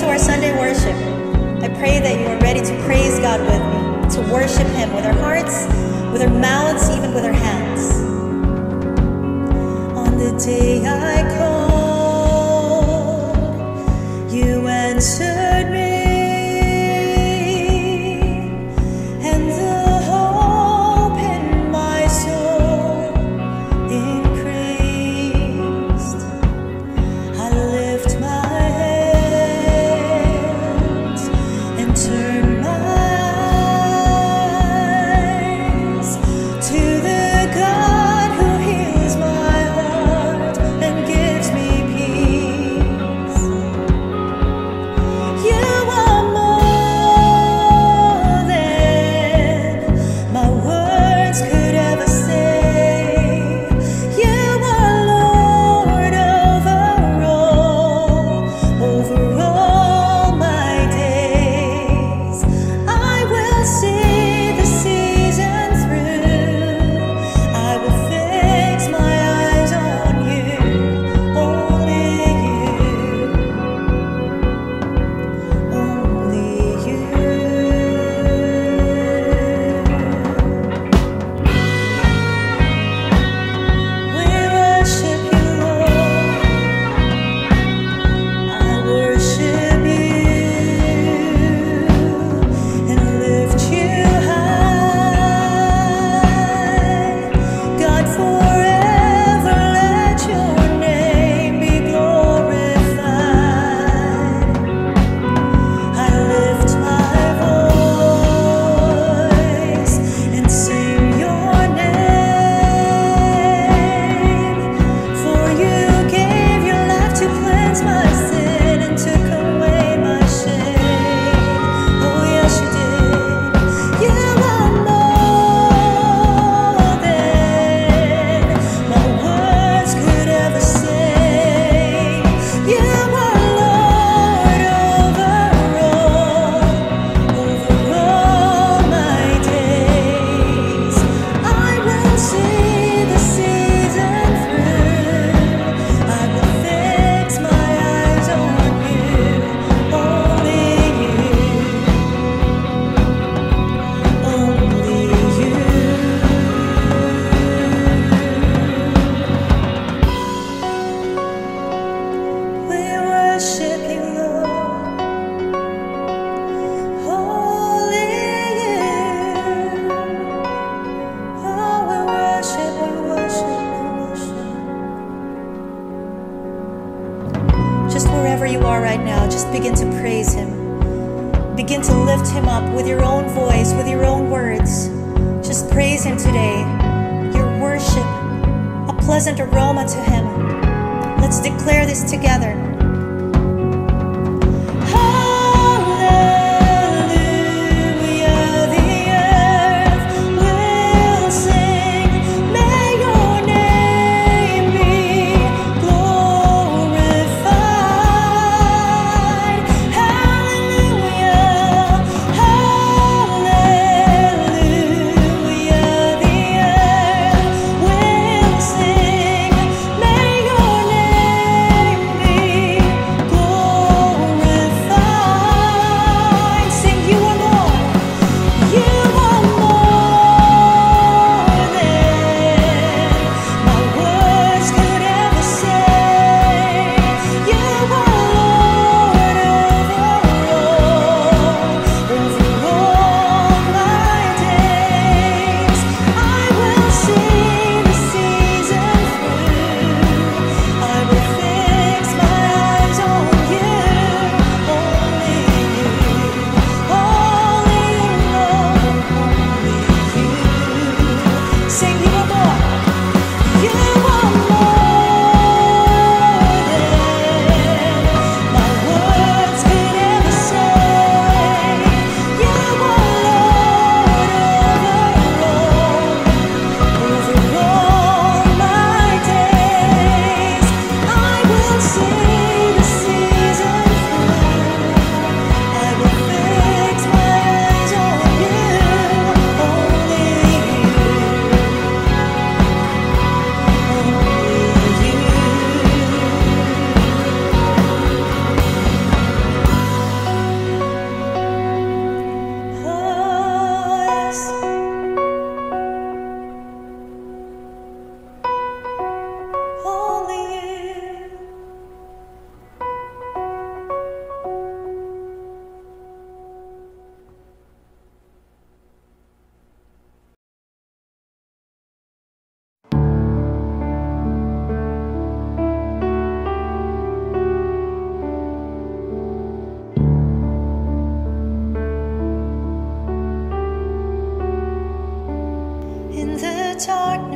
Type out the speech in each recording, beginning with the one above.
to our Sunday worship. I pray that you are ready to praise God with me, to worship Him with our hearts, with our mouths, even with our hands. On the day I call,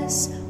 darkness,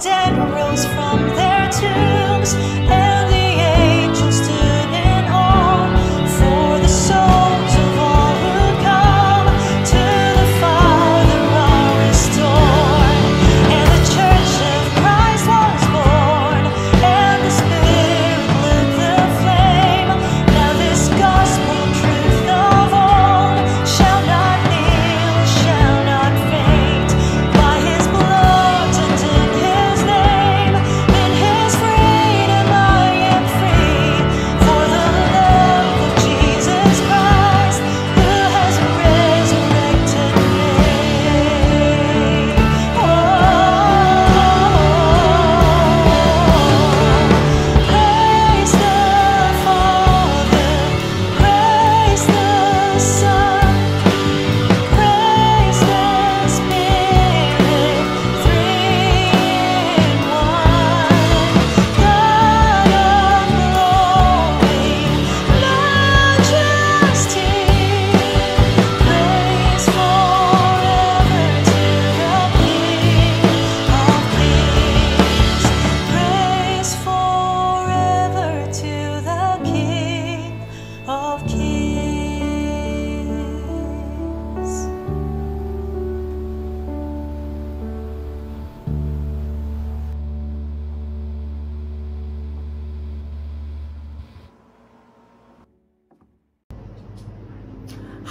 dead rose from their tombs,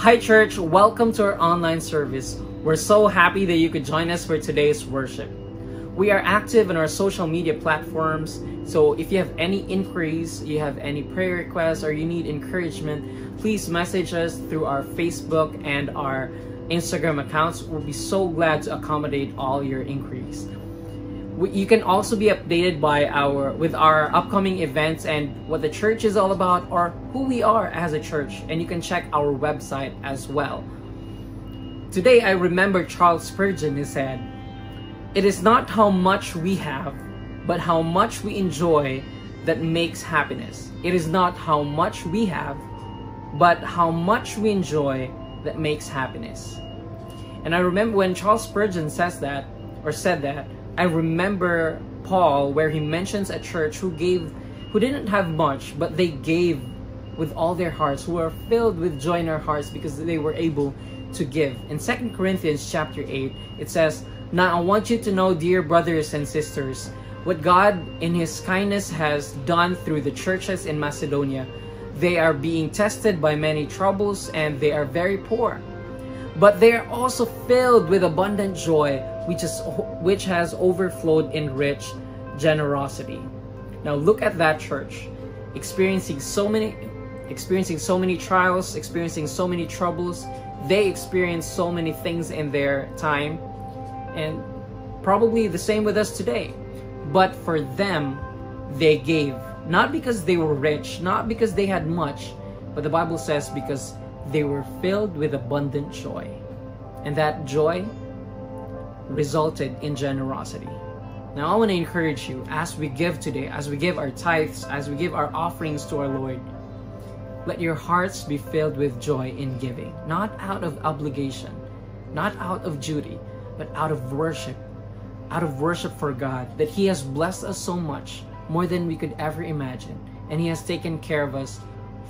Hi, church. Welcome to our online service. We're so happy that you could join us for today's worship. We are active on our social media platforms, so if you have any inquiries, you have any prayer requests, or you need encouragement, please message us through our Facebook and our Instagram accounts. We'll be so glad to accommodate all your inquiries. You can also be updated by our with our upcoming events and what the church is all about or who we are as a church and you can check our website as well. Today I remember Charles Spurgeon who said, "It is not how much we have, but how much we enjoy that makes happiness. It is not how much we have, but how much we enjoy that makes happiness." And I remember when Charles Spurgeon says that or said that, I remember Paul where he mentions a church who gave who didn't have much but they gave with all their hearts who were filled with joy in their hearts because they were able to give. In 2 Corinthians chapter 8 it says, "Now I want you to know dear brothers and sisters what God in his kindness has done through the churches in Macedonia. They are being tested by many troubles and they are very poor." but they are also filled with abundant joy which is which has overflowed in rich generosity. Now look at that church. Experiencing so many experiencing so many trials experiencing so many troubles. They experienced so many things in their time. And probably the same with us today. But for them they gave. Not because they were rich not because they had much but the bible says because they were filled with abundant joy. And that joy resulted in generosity. Now, I want to encourage you as we give today, as we give our tithes, as we give our offerings to our Lord, let your hearts be filled with joy in giving, not out of obligation, not out of duty, but out of worship, out of worship for God, that He has blessed us so much, more than we could ever imagine, and He has taken care of us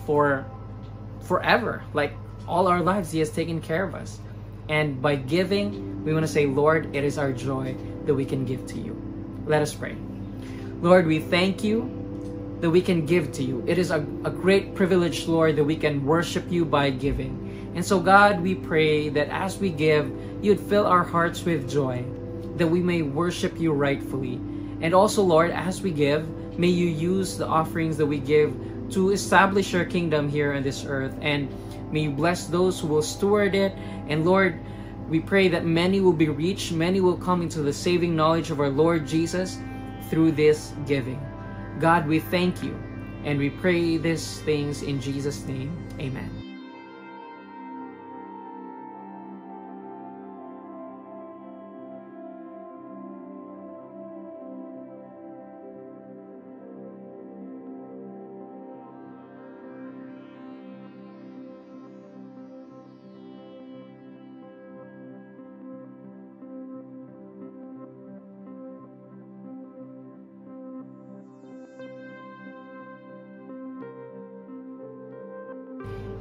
for forever. Like all our lives, He has taken care of us. And by giving, we want to say, Lord, it is our joy that we can give to you. Let us pray. Lord, we thank you that we can give to you. It is a, a great privilege, Lord, that we can worship you by giving. And so, God, we pray that as we give, you'd fill our hearts with joy, that we may worship you rightfully. And also, Lord, as we give, may you use the offerings that we give to establish your kingdom here on this earth. And may you bless those who will steward it. And Lord, we pray that many will be reached, many will come into the saving knowledge of our Lord Jesus through this giving. God, we thank you and we pray these things in Jesus' name. Amen.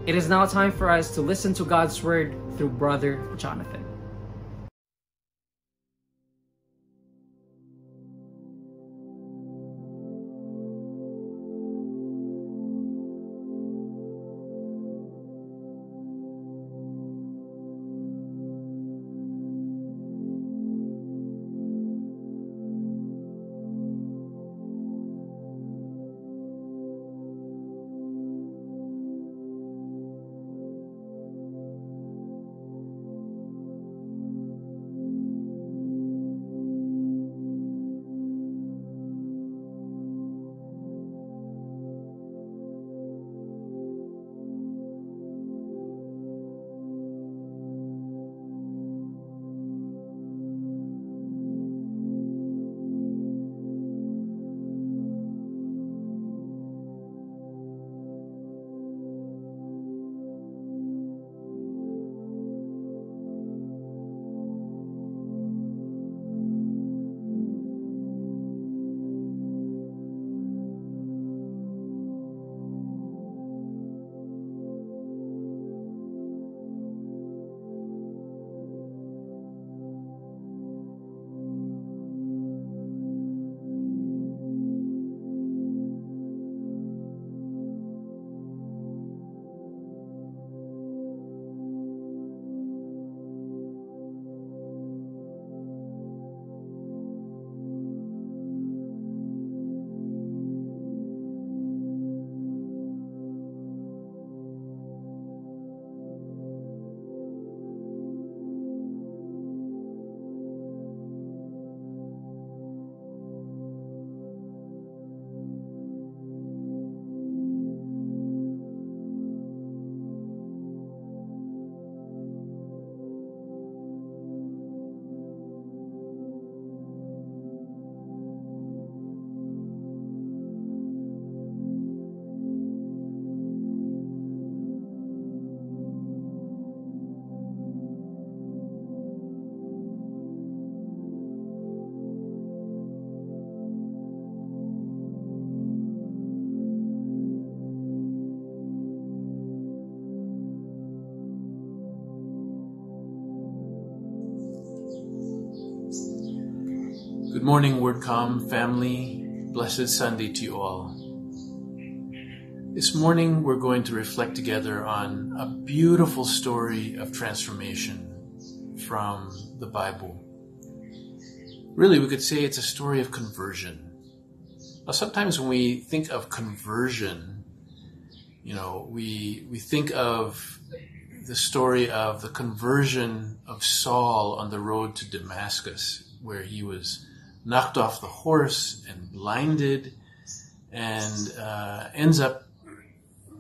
It is now time for us to listen to God's word through Brother Jonathan. Morning, WordComm family. Blessed Sunday to you all. This morning, we're going to reflect together on a beautiful story of transformation from the Bible. Really, we could say it's a story of conversion. Now, sometimes when we think of conversion, you know, we, we think of the story of the conversion of Saul on the road to Damascus, where he was knocked off the horse and blinded and uh, ends up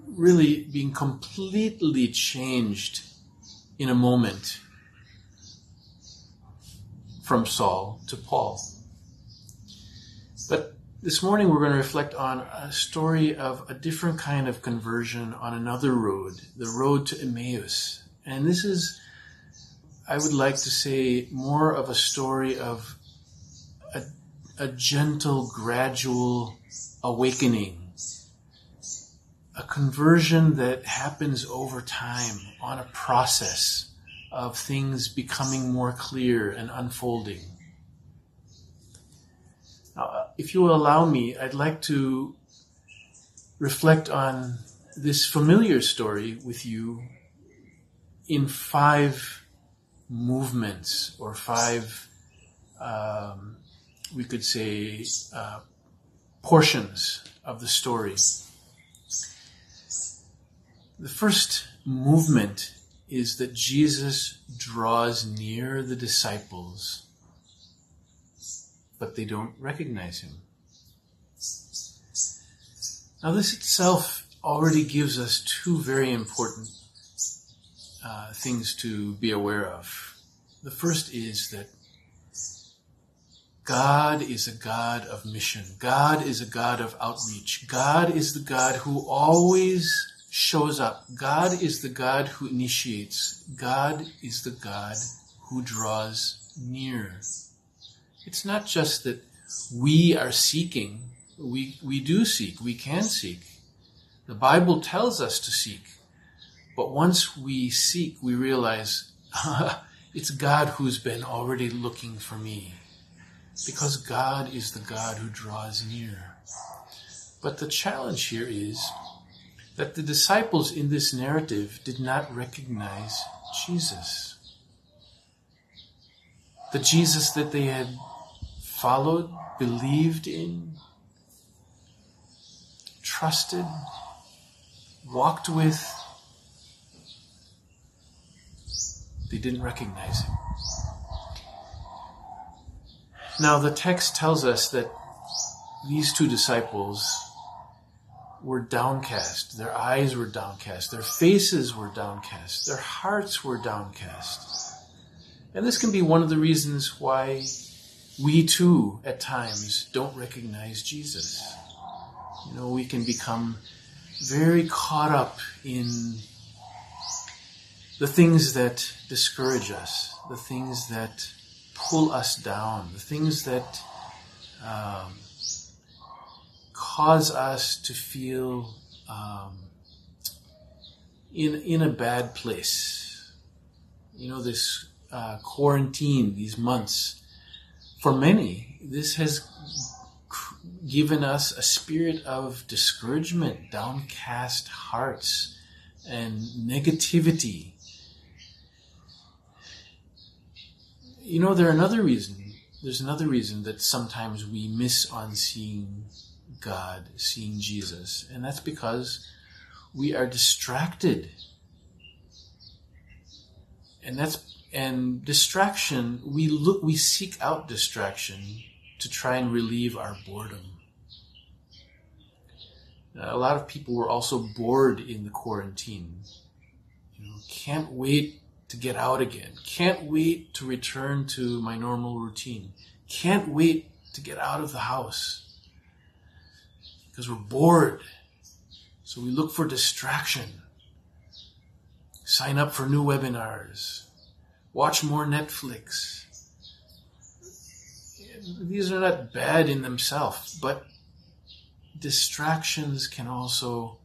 really being completely changed in a moment from Saul to Paul. But this morning we're going to reflect on a story of a different kind of conversion on another road, the road to Emmaus. And this is, I would like to say, more of a story of a gentle, gradual awakening. A conversion that happens over time on a process of things becoming more clear and unfolding. Now, uh, if you will allow me, I'd like to reflect on this familiar story with you in five movements or five um, we could say, uh, portions of the story. The first movement is that Jesus draws near the disciples, but they don't recognize him. Now, this itself already gives us two very important uh, things to be aware of. The first is that God is a God of mission. God is a God of outreach. God is the God who always shows up. God is the God who initiates. God is the God who draws near. It's not just that we are seeking. We, we do seek. We can seek. The Bible tells us to seek. But once we seek, we realize it's God who's been already looking for me because God is the God who draws near. But the challenge here is that the disciples in this narrative did not recognize Jesus. The Jesus that they had followed, believed in, trusted, walked with, they didn't recognize him. Now, the text tells us that these two disciples were downcast. Their eyes were downcast. Their faces were downcast. Their hearts were downcast. And this can be one of the reasons why we too, at times, don't recognize Jesus. You know, we can become very caught up in the things that discourage us, the things that pull us down, the things that um, cause us to feel um, in in a bad place. You know, this uh, quarantine, these months, for many, this has given us a spirit of discouragement, downcast hearts, and negativity you know, there another reason. There's another reason that sometimes we miss on seeing God, seeing Jesus, and that's because we are distracted. And that's and distraction, we look we seek out distraction to try and relieve our boredom. Uh, a lot of people were also bored in the quarantine. You know, can't wait to get out again. Can't wait to return to my normal routine. Can't wait to get out of the house because we're bored. So we look for distraction. Sign up for new webinars. Watch more Netflix. These are not bad in themselves, but distractions can also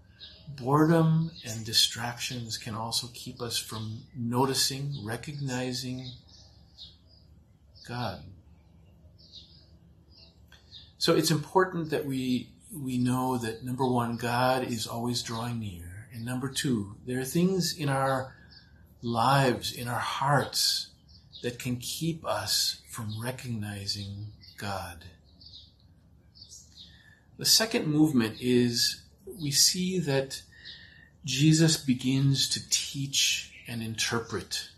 boredom and distractions can also keep us from noticing, recognizing God. So it's important that we we know that number one, God is always drawing near, and number two, there are things in our lives, in our hearts, that can keep us from recognizing God. The second movement is we see that Jesus begins to teach and interpret,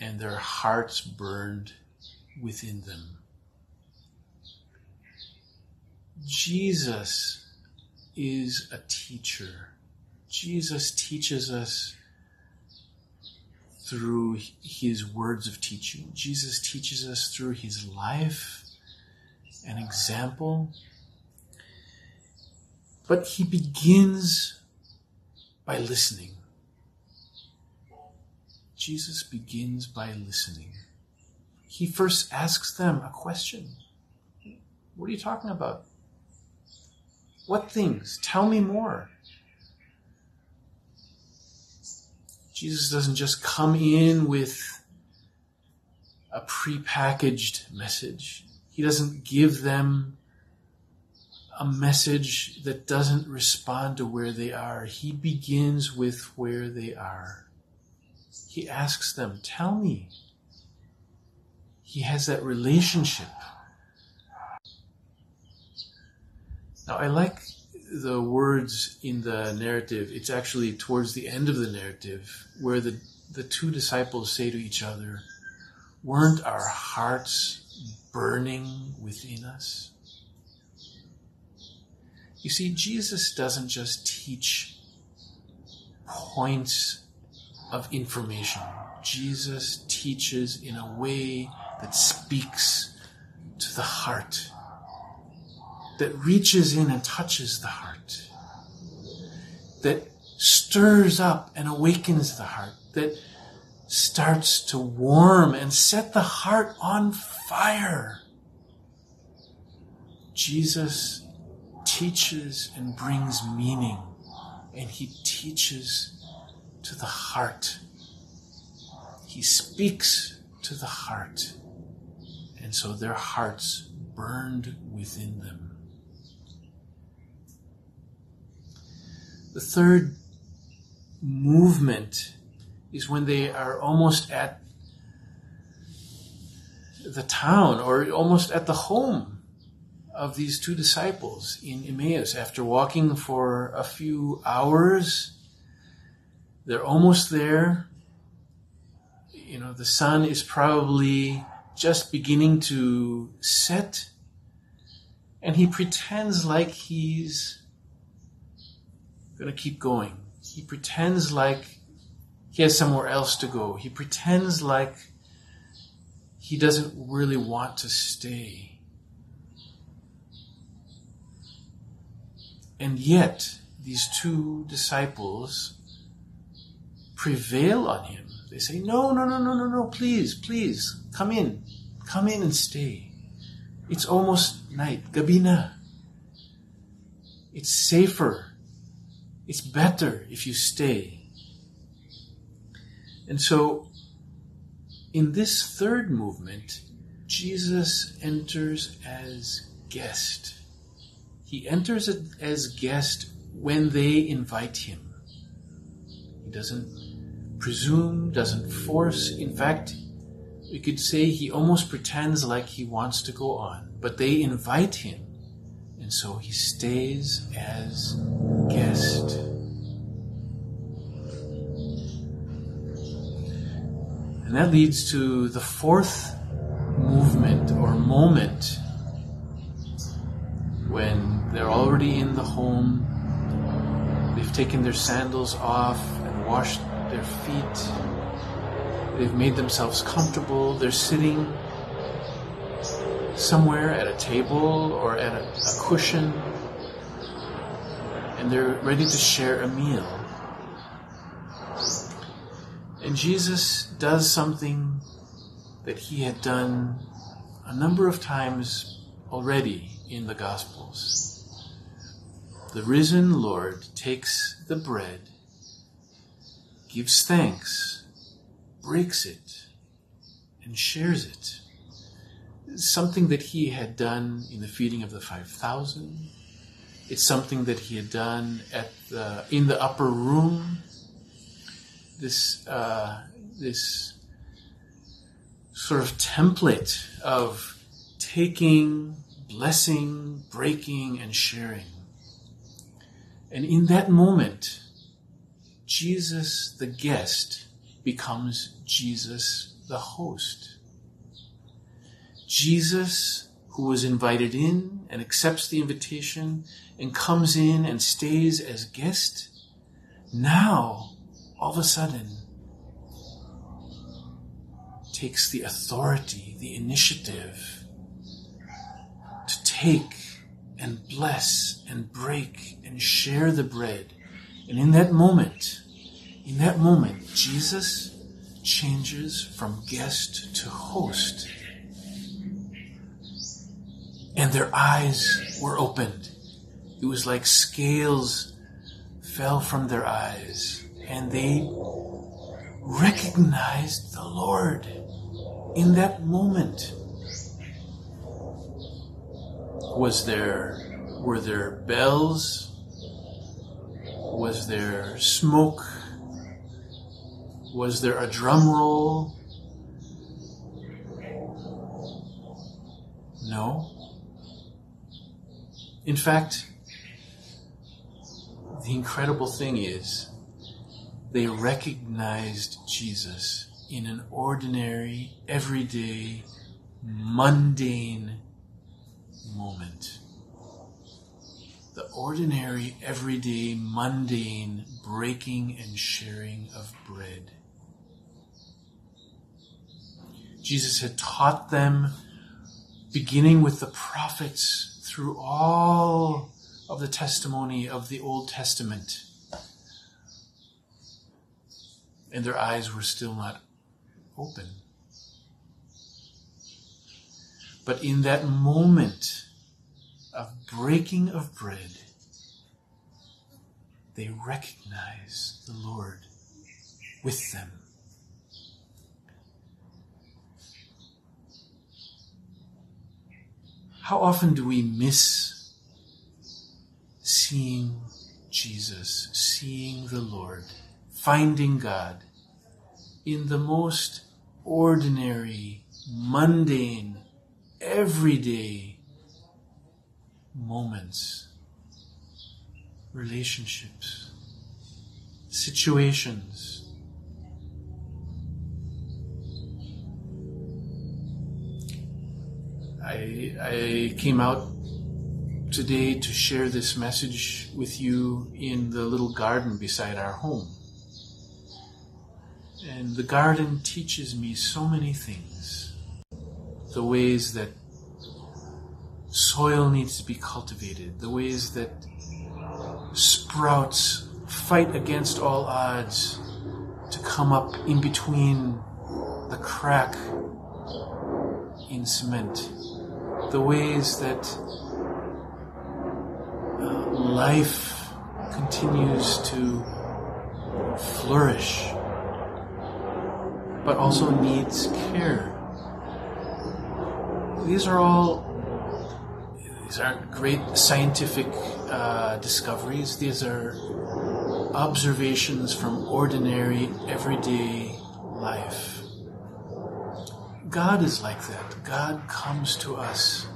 and their hearts burned within them. Jesus is a teacher. Jesus teaches us through his words of teaching. Jesus teaches us through his life and example. But he begins by listening. Jesus begins by listening. He first asks them a question What are you talking about? What things? Tell me more. Jesus doesn't just come in with a prepackaged message. He doesn't give them a message that doesn't respond to where they are. He begins with where they are. He asks them, Tell me. He has that relationship. Now, I like the words in the narrative, it's actually towards the end of the narrative where the, the two disciples say to each other, Weren't our hearts burning within us? You see, Jesus doesn't just teach points of information. Jesus teaches in a way that speaks to the heart that reaches in and touches the heart, that stirs up and awakens the heart, that starts to warm and set the heart on fire. Jesus teaches and brings meaning, and he teaches to the heart. He speaks to the heart, and so their hearts burned within them. The third movement is when they are almost at the town or almost at the home of these two disciples in Emmaus after walking for a few hours. They're almost there. You know, the sun is probably just beginning to set. And he pretends like he's going to keep going. He pretends like he has somewhere else to go. He pretends like he doesn't really want to stay. And yet, these two disciples prevail on him. They say, No, no, no, no, no, no, please, please, come in. Come in and stay. It's almost night. Gabina. It's safer it's better if you stay. And so, in this third movement, Jesus enters as guest. He enters as guest when they invite him. He doesn't presume, doesn't force. In fact, we could say he almost pretends like he wants to go on, but they invite him. And so he stays as guest. And that leads to the fourth movement or moment when they're already in the home, they've taken their sandals off and washed their feet, they've made themselves comfortable, they're sitting somewhere at a table or at a, a cushion, and they're ready to share a meal. And Jesus does something that he had done a number of times already in the Gospels. The risen Lord takes the bread, gives thanks, breaks it, and shares it. something that he had done in the feeding of the 5,000. It's something that he had done at the, in the upper room. This, uh, this sort of template of taking, blessing, breaking, and sharing. And in that moment, Jesus, the guest, becomes Jesus, the host. Jesus, who was invited in and accepts the invitation and comes in and stays as guest, now, all of a sudden, takes the authority, the initiative to take and bless and break and share the bread. And in that moment, in that moment, Jesus changes from guest to host. And their eyes were opened. It was like scales fell from their eyes, and they recognized the Lord in that moment. Was there were there bells? Was there smoke? Was there a drum roll? No. In fact, the incredible thing is they recognized Jesus in an ordinary, everyday, mundane moment. The ordinary, everyday, mundane breaking and sharing of bread. Jesus had taught them, beginning with the prophets, through all of the testimony of the Old Testament. And their eyes were still not open. But in that moment of breaking of bread, they recognize the Lord with them. How often do we miss seeing Jesus, seeing the Lord, finding God in the most ordinary, mundane, everyday moments, relationships, situations. I, I came out today to share this message with you in the little garden beside our home. And the garden teaches me so many things. The ways that soil needs to be cultivated, the ways that sprouts fight against all odds to come up in between the crack in cement, the ways that uh, life continues to flourish but also needs care. These are all these aren't great scientific uh, discoveries. These are observations from ordinary, everyday life. God is like that. God comes to us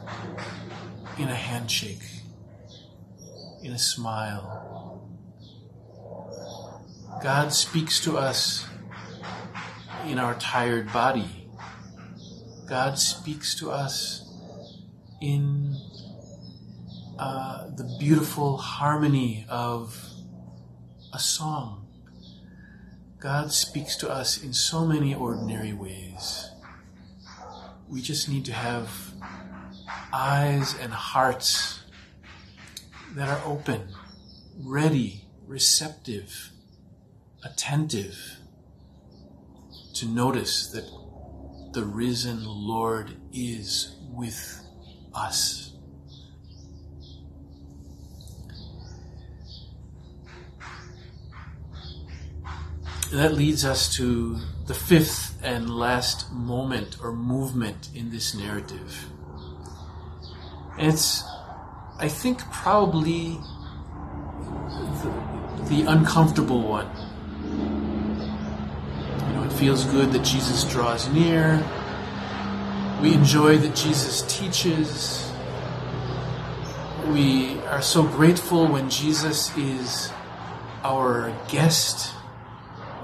in a handshake, in a smile. God speaks to us in our tired body. God speaks to us in uh, the beautiful harmony of a song. God speaks to us in so many ordinary ways. We just need to have eyes and hearts that are open, ready, receptive, attentive to notice that the risen Lord is with us. That leads us to the fifth and last moment or movement in this narrative. It's, I think, probably the, the uncomfortable one. Feels good that Jesus draws near. We enjoy that Jesus teaches. We are so grateful when Jesus is our guest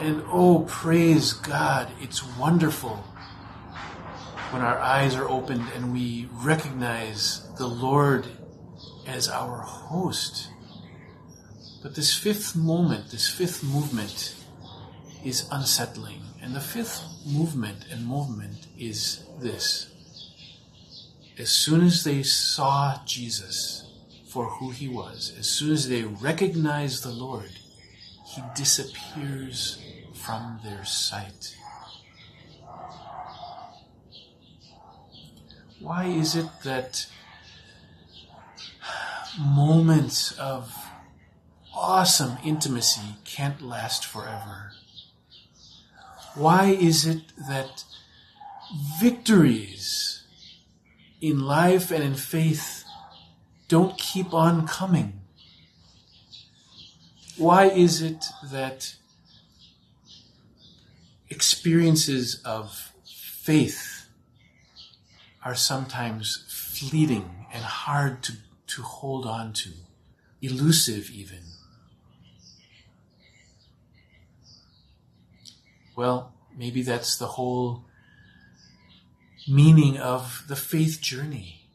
and oh, praise God, it's wonderful when our eyes are opened and we recognize the Lord as our host. But this fifth moment, this fifth movement, is unsettling. And the fifth movement and movement is this. As soon as they saw Jesus for who he was, as soon as they recognized the Lord, he disappears from their sight. Why is it that moments of awesome intimacy can't last forever? Why is it that victories in life and in faith don't keep on coming? Why is it that experiences of faith are sometimes fleeting and hard to, to hold on to, elusive even. Well, maybe that's the whole meaning of the faith journey.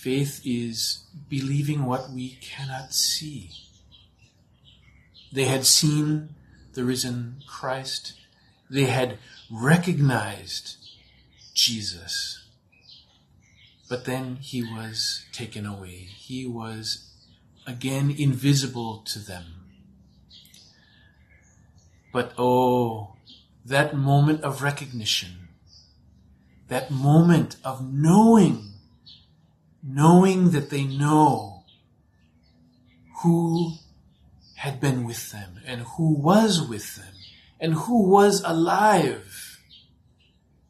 Faith is believing what we cannot see. They had seen the risen Christ. They had recognized Jesus. But then he was taken away. He was again invisible to them. But oh, that moment of recognition, that moment of knowing, knowing that they know who had been with them and who was with them and who was alive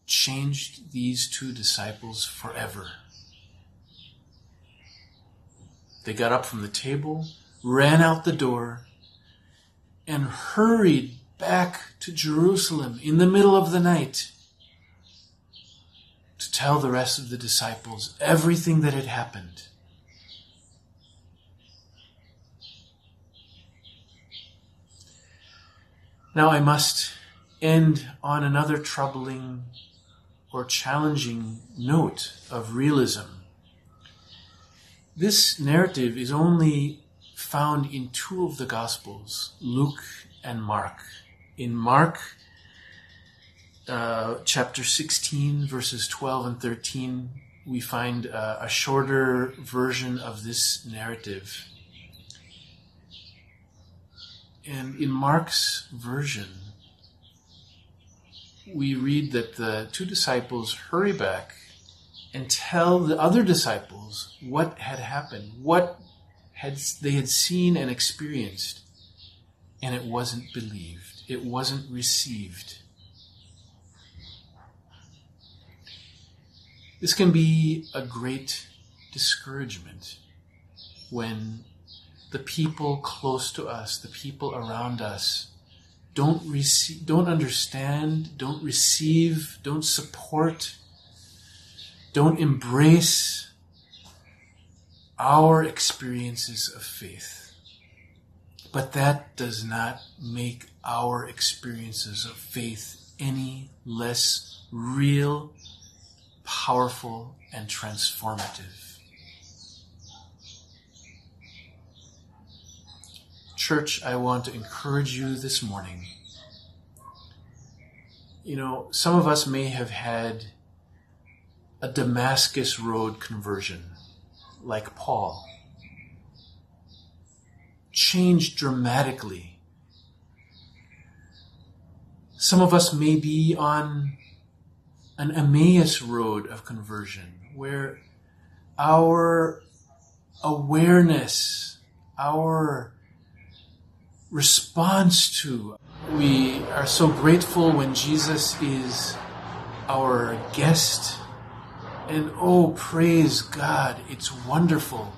changed these two disciples forever. They got up from the table, ran out the door, and hurried back to Jerusalem in the middle of the night to tell the rest of the disciples everything that had happened. Now I must end on another troubling or challenging note of realism. This narrative is only found in two of the Gospels, Luke and Mark. In Mark, uh, chapter 16, verses 12 and 13, we find uh, a shorter version of this narrative. And in Mark's version, we read that the two disciples hurry back and tell the other disciples what had happened, what had they had seen and experienced, and it wasn't believed. It wasn't received. This can be a great discouragement when the people close to us, the people around us, don't receive, don't understand, don't receive, don't support, don't embrace our experiences of faith. But that does not make our experiences of faith any less real, powerful, and transformative. Church, I want to encourage you this morning. You know, some of us may have had a Damascus Road conversion, like Paul. Changed dramatically. Some of us may be on an Emmaus road of conversion, where our awareness, our response to. We are so grateful when Jesus is our guest. And oh, praise God, it's wonderful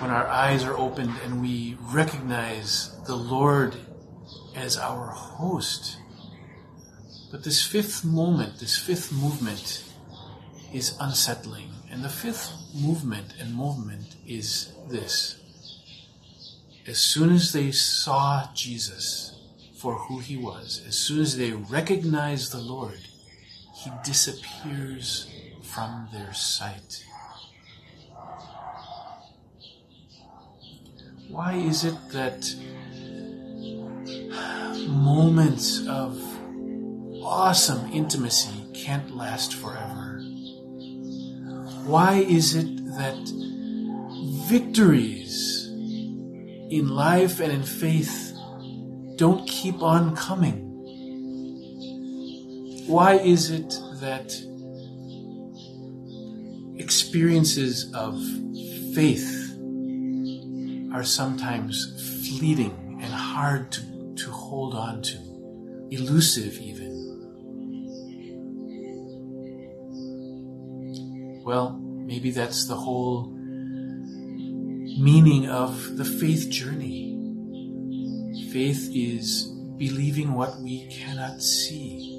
when our eyes are opened and we recognize the Lord as our host. But this fifth moment, this fifth movement, is unsettling. And the fifth movement and movement is this. As soon as they saw Jesus for who he was, as soon as they recognized the Lord, he disappears from their sight. Why is it that moments of awesome intimacy can't last forever? Why is it that victories in life and in faith don't keep on coming? Why is it that experiences of faith are sometimes fleeting and hard to, to hold on to, elusive even? Well, maybe that's the whole meaning of the faith journey. Faith is believing what we cannot see.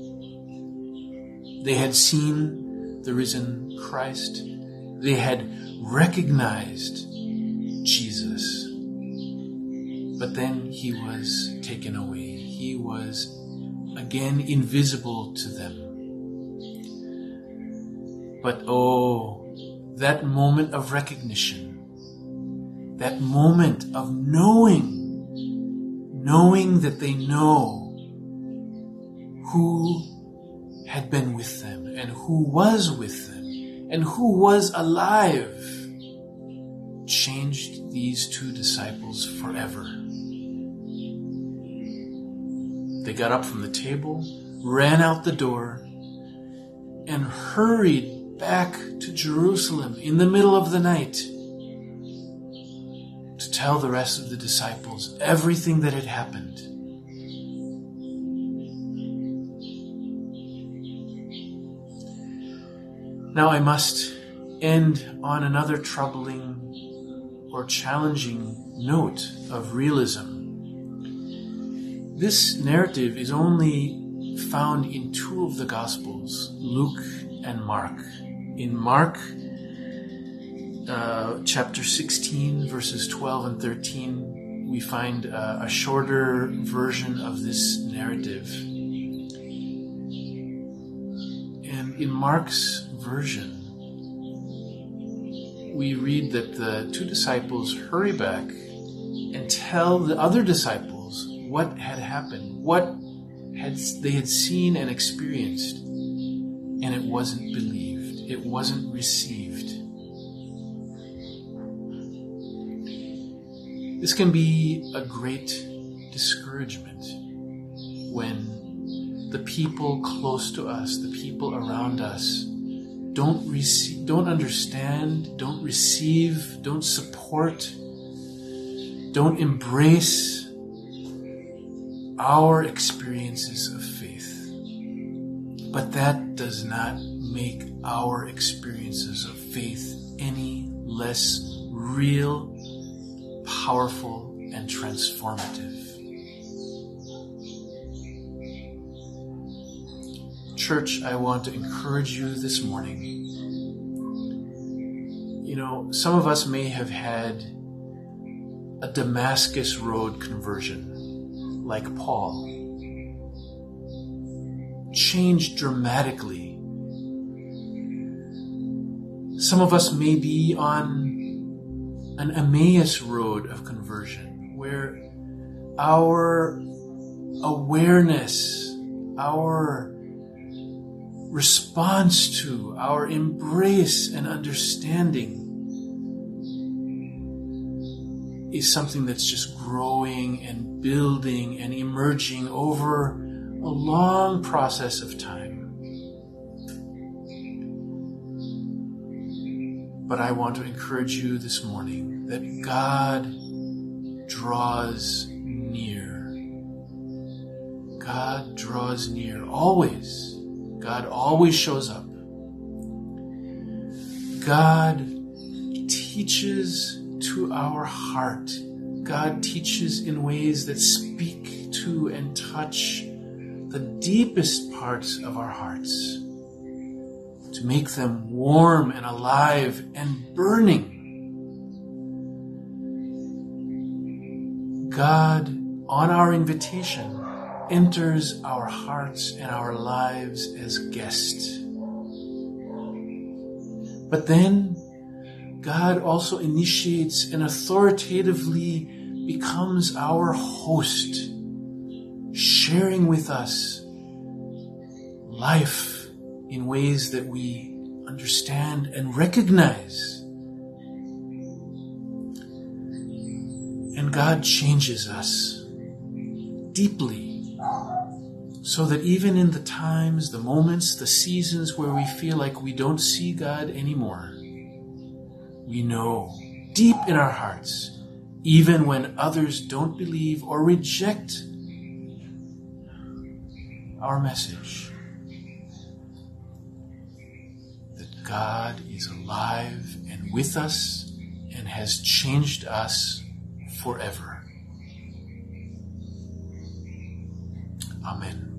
They had seen the risen Christ. They had recognized Jesus. But then he was taken away. He was again invisible to them. But oh, that moment of recognition, that moment of knowing, knowing that they know who had been with them and who was with them and who was alive changed these two disciples forever. They got up from the table, ran out the door, and hurried back to Jerusalem in the middle of the night to tell the rest of the disciples everything that had happened. Now I must end on another troubling or challenging note of realism. This narrative is only found in two of the Gospels, Luke and Mark in Mark uh, chapter 16, verses 12 and 13, we find uh, a shorter version of this narrative. And in Mark's version, we read that the two disciples hurry back and tell the other disciples what had happened, what had they had seen and experienced, and it wasn't believed it wasn't received. This can be a great discouragement when the people close to us, the people around us, don't receive, don't understand, don't receive, don't support, don't embrace our experiences of faith. But that does not make our experiences of faith any less real, powerful, and transformative. Church, I want to encourage you this morning. You know, some of us may have had a Damascus Road conversion, like Paul. change dramatically some of us may be on an Emmaus road of conversion where our awareness, our response to, our embrace and understanding is something that's just growing and building and emerging over a long process of time. But I want to encourage you this morning that God draws near. God draws near always. God always shows up. God teaches to our heart. God teaches in ways that speak to and touch the deepest parts of our hearts to make them warm and alive and burning. God, on our invitation, enters our hearts and our lives as guest. But then God also initiates and authoritatively becomes our host, sharing with us life in ways that we understand and recognize. And God changes us deeply so that even in the times, the moments, the seasons where we feel like we don't see God anymore, we know deep in our hearts, even when others don't believe or reject our message, that God is alive and with us and has changed us forever. Amen.